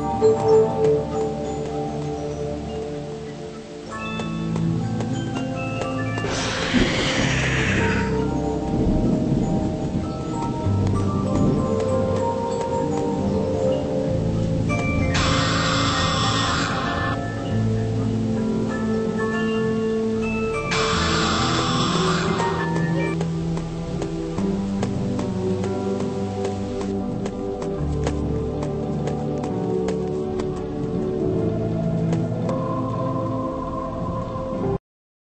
了？